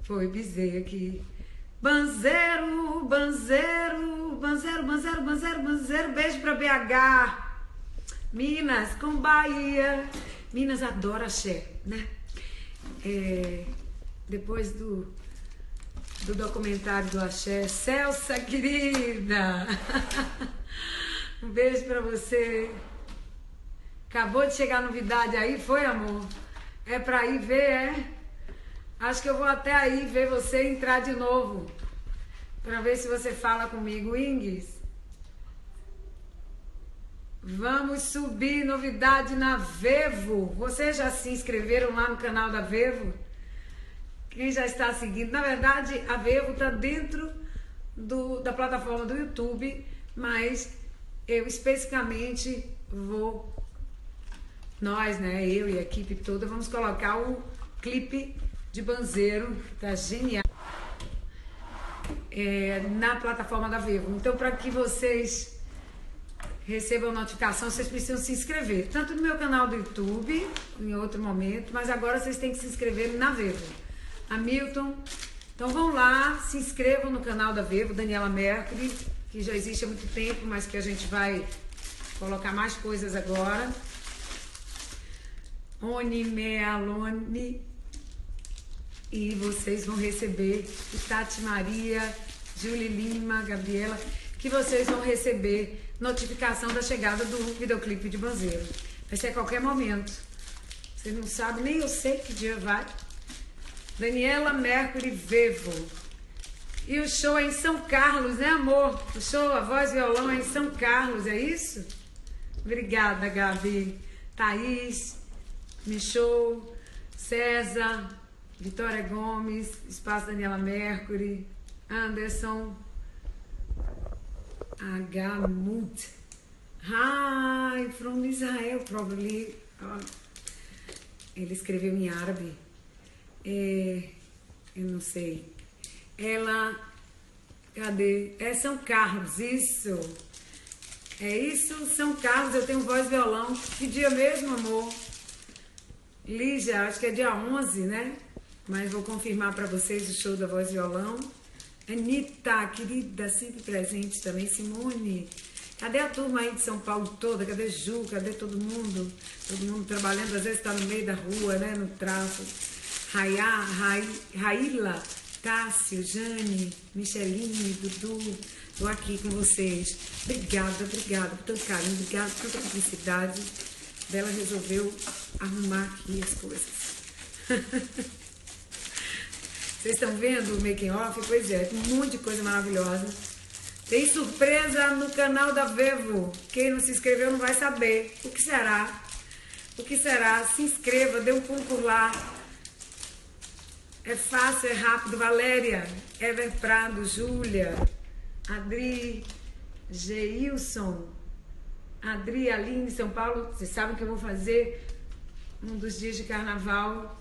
Foi Bezerra aqui. Banzeiro, banzeiro, banzeiro, banzeiro, banzeiro, banzeiro. Beijo pra BH. Minas com Bahia. Minas adora axé, né? É, depois do, do documentário do axé. Celsa, querida. Um beijo pra você. Acabou de chegar novidade aí, foi, amor? É pra ir ver, é? Acho que eu vou até aí ver você entrar de novo. Pra ver se você fala comigo, Ings. Vamos subir novidade na Vevo. Vocês já se inscreveram lá no canal da Vevo? Quem já está seguindo? Na verdade, a Vevo está dentro do, da plataforma do YouTube, mas eu especificamente vou nós, né, eu e a equipe toda, vamos colocar o clipe de Banzeiro, tá genial, é, na plataforma da Vivo. Então, para que vocês recebam notificação, vocês precisam se inscrever, tanto no meu canal do YouTube, em outro momento, mas agora vocês têm que se inscrever na Vivo. Hamilton, então vão lá, se inscrevam no canal da Vivo, Daniela Mercury, que já existe há muito tempo, mas que a gente vai colocar mais coisas agora. Onimealone e vocês vão receber Tati Maria, Julie Lima, Gabriela, que vocês vão receber notificação da chegada do videoclipe de Banzeiro. Vai ser a qualquer momento. Vocês não sabem, nem eu sei que dia vai. Daniela Mercury Vevo. E o show é em São Carlos, né, amor? O show, a voz e violão é em São Carlos, é isso? Obrigada, Gabi. Thaís, Michou, César, Vitória Gomes, Espaço Daniela Mercury, Anderson, Agamut. Hi, from Israel, probably. ele escreveu em árabe. É, eu não sei. Ela, cadê? É São Carlos, isso. É isso, São Carlos, eu tenho voz violão. Que dia mesmo, amor? Lígia, acho que é dia 11, né? Mas vou confirmar para vocês o show da voz violão. Anitta, querida, sempre presente também. Simone, cadê a turma aí de São Paulo toda? Cadê Ju? Cadê todo mundo? Todo mundo trabalhando, às vezes está no meio da rua, né? No tráfego. Raia, Rai, Raíla, Tássio, Jane, Micheline, Dudu, estou aqui com vocês. Obrigada, obrigada por tanto carinho, obrigada por tanta cumplicidade. Bela resolveu arrumar aqui as coisas. Vocês estão vendo o making off? Pois é, tem um monte de coisa maravilhosa. Tem surpresa no canal da Vevo. Quem não se inscreveu não vai saber. O que será? O que será? Se inscreva, dê um pulo lá. É fácil, é rápido. Valéria, Ever Prado, Júlia, Adri, Geilson, Adri, Aline, São Paulo. Vocês sabem que eu vou fazer um dos dias de carnaval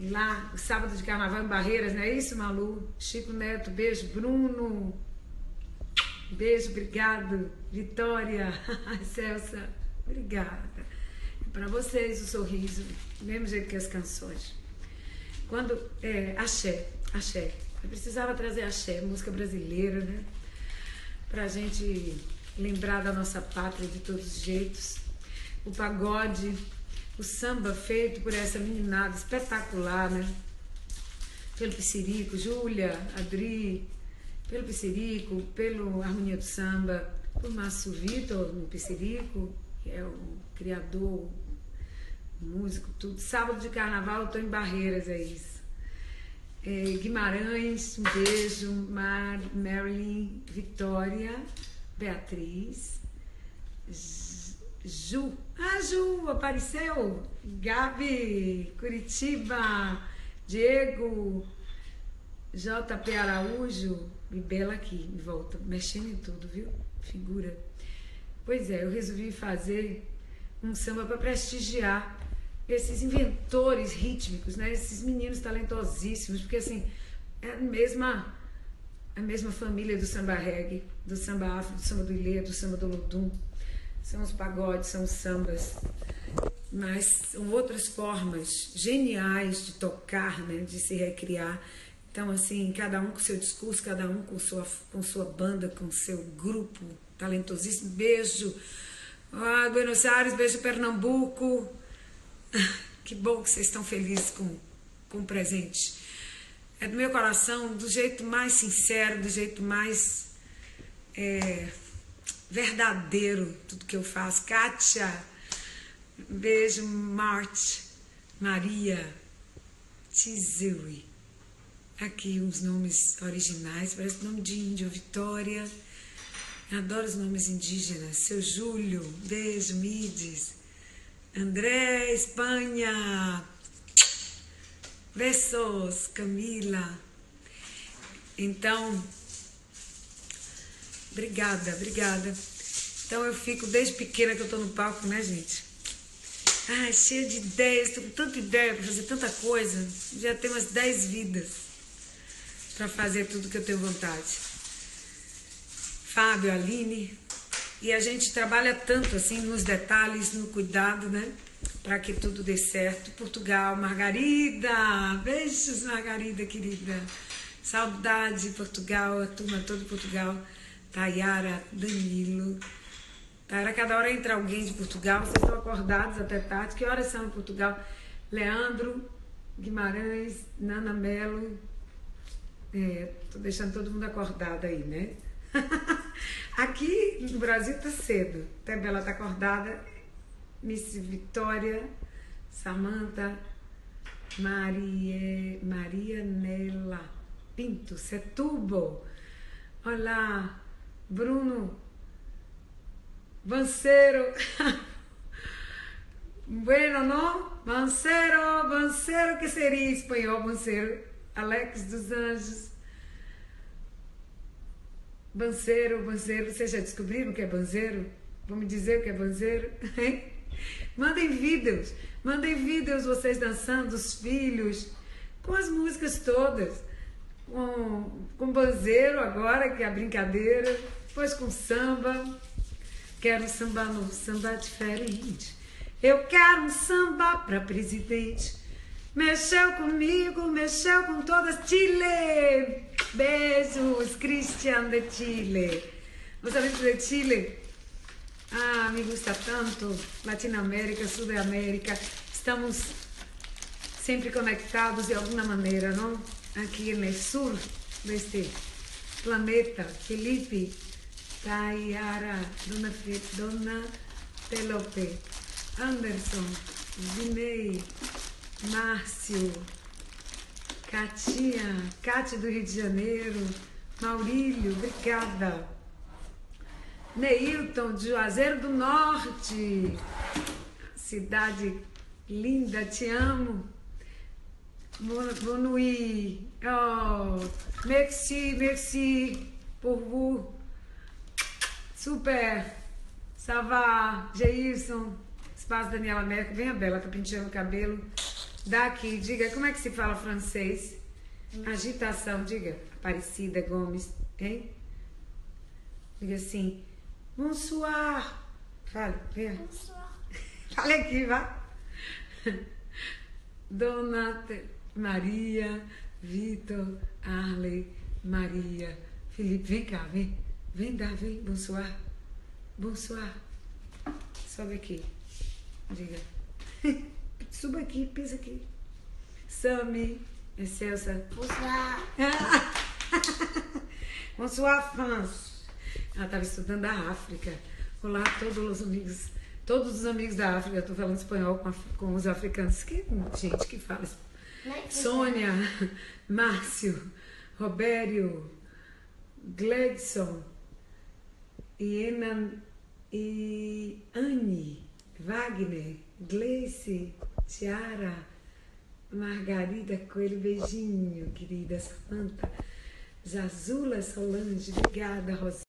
lá, o sábado de carnaval em Barreiras, não é isso, Malu? Chico Neto, beijo. Bruno, beijo, obrigado. Vitória, Celsa, obrigada. Para vocês o sorriso, do mesmo jeito que as canções. Quando. É, axé, axé. Eu precisava trazer axé, música brasileira, né? Pra gente lembrar da nossa pátria de todos os jeitos. O pagode, o samba feito por essa meninada espetacular, né? Pelo Piscirico, Júlia, Adri, pelo Piscirico, pelo Harmonia do Samba, por Márcio Vitor no Piscirico, que é o criador, músico, tudo. Sábado de carnaval eu tô em Barreiras, é isso. É, Guimarães, um beijo, Mar, Marilyn, Vitória, Beatriz, Ju. Ah, Ju, apareceu. Gabi, Curitiba, Diego, JP Araújo e Bela aqui, em volta, mexendo em tudo, viu? Figura. Pois é, eu resolvi fazer um samba para prestigiar esses inventores rítmicos, né? Esses meninos talentosíssimos, porque assim, é a mesma a mesma família do samba reggae, do samba afro, do samba do ilê, do samba do ludum. São os pagodes, são os sambas, mas são outras formas geniais de tocar, né? De se recriar. Então, assim, cada um com seu discurso, cada um com sua, com sua banda, com seu grupo talentosíssimo. Beijo, ah, Buenos Aires, beijo, Pernambuco. Que bom que vocês estão felizes com, com o presente. É do meu coração, do jeito mais sincero, do jeito mais é, verdadeiro, tudo que eu faço. Kátia, beijo, Marte, Maria, Tizui. Aqui uns nomes originais, parece nome de índio, Vitória. Adoro os nomes indígenas. Seu Júlio, beijo, Mides. André, Espanha. Besos, Camila. Então, obrigada, obrigada. Então eu fico desde pequena que eu tô no palco, né, gente? Ai, cheia de ideias, tô com tanta ideia para fazer tanta coisa. Já tenho umas 10 vidas para fazer tudo que eu tenho vontade. Fábio, Aline, e a gente trabalha tanto assim nos detalhes, no cuidado, né? Para que tudo dê certo. Portugal, Margarida, beijos, Margarida querida. Saudade, Portugal, a turma toda de Portugal. Tayara, Danilo. Tayara, cada hora entra alguém de Portugal. Vocês estão acordados até tarde. Que horas são em Portugal? Leandro, Guimarães, Nana Melo. É, tô deixando todo mundo acordado aí, né? Aqui no Brasil tá cedo. Até Bela tá acordada. Miss Vitória, Samanta, Maria, Maria Nela Pinto, Setúbal. Olá, Bruno Banceiro. bueno, não? Banceiro, Banceiro, que seria em espanhol, Banceiro? Alex dos Anjos. Banzeiro, banzeiro, vocês já descobriram o que é banzeiro? Vamos dizer o que é banzeiro? Mandem vídeos, mandem vídeos vocês dançando, os filhos, com as músicas todas. Com, com banzeiro agora, que é a brincadeira, depois com samba. Quero samba novo, samba diferente. Eu quero um samba pra presidente. Mexeu comigo, mexeu com todas. Chile! Beijos, Christian de Chile. Los amigos de Chile. Ah, me gusta tanto. Latinoamérica, Sudamérica. Estamos sempre conectados de alguma maneira, não? Aqui no sul deste planeta. Felipe, Tayara, Dona, Dona Pelope, Anderson, Vinei, Márcio, Katia, Cátia do Rio de Janeiro, Maurílio, obrigada. Neilton, de Juazeiro do Norte, cidade linda, te amo. Bonui, oh, merci, merci pour vous. Super, ça va, Geilson, Espaço Daniela América, vem a Bela, tá penteando o cabelo. Daqui, diga, como é que se fala francês? Agitação, diga. Aparecida Gomes, hein? Diga assim, bonsoir. Fale, venha. Bonsoir. Fale aqui, vá. Dona Maria, Vitor, Arley, Maria, Felipe, vem cá, vem. Vem dar, vem. Bonsoir. Bonsoir. Sobe aqui. Diga. Suba aqui, pisa aqui. Sami, Excelsa. Bonsoir. Bonsoir, France. Ela estava estudando a África. Olá, todos os amigos, todos os amigos da África. Estou falando espanhol com, com os africanos. Que gente que fala espanhol. Sônia, Márcio, Robério, Gledson, Iena e Anne, Wagner, Gleice, Tiara, Margarida Coelho, beijinho, querida Samanta, Zazula Solange, obrigada, Rosa.